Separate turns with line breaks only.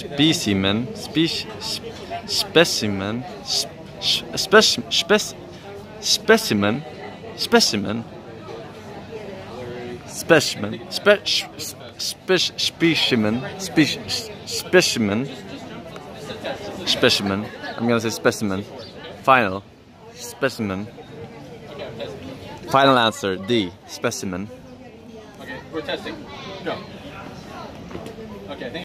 specimen, spec, specimen, spec, spec, specimen, specimen, specimen, Spec. spe, specimen, Spec. specimen, specimen. I'm gonna say specimen. Final. Specimen. Final answer D. Specimen.
Okay, we're testing. Go.